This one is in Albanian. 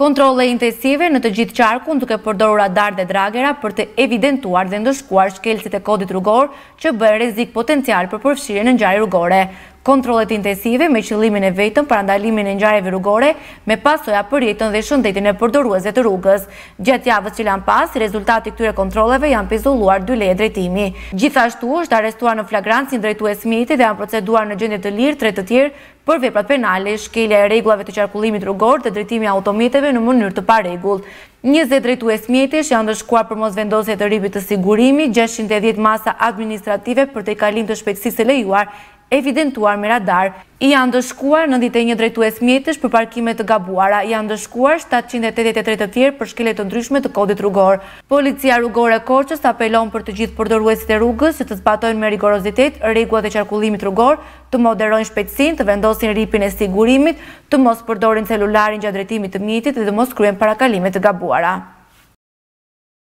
Kontrolle intensive në të gjithë qarkun duke përdorur radarë dhe dragera për të evidentuar dhe ndëshkuar shkelësit e kodit rrugor që bëhen rrezik potencial për përfshirjen në ngjarje rrugore. Kontrollet intensive me qëllimin e vetëm parandalimin e ngjarjeve rrugore me pasoja për jetën dhe shëndetin e përdoruesve të rrugës. Gjatë javës që lamë pas, si rezultat i këtyre kontrolleve janë pezulluar dy leje drejtimi. Gjithashtu është arrestuar në flagrancë një drejtues mjeti dhe janë proceduar në gjendje të lirë tre të tjerë për veprat penale, shkelja e rregullave të qarkullimit rrugor dhe drejtimi i automjeteve në mënyrë të parregullt. Njëzet drejtues mjetesh janë ndëshkuar për mosvendosje të rripit të sigurimit, gjashtëqind e dhjetë masa administrative për tejkalim të shpejtësisë së lejuar, evidentuar me radar, janë ndëshkuar nëntëdhjetë e një drejtues mjetesh për parkime të gabuara, janë ndëshkuar shtatëqind e tetëdhjetë e tre të tjerë për shkelje të ndryshme të Kodit Rrugor. Policia Rrugore e Korçës apelon për të gjithë përdoruesit e rrugës që të zbatojnë me rigorozitet rregullat e qarkullimit rrugor, të moderojnë shpejtësinë, të vendosin rripin e sigurimit, të mos përdorin celularin gjatë drejtimit të mjetit dhe të mos kryejnë parakalime të gabuara.